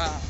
Ah.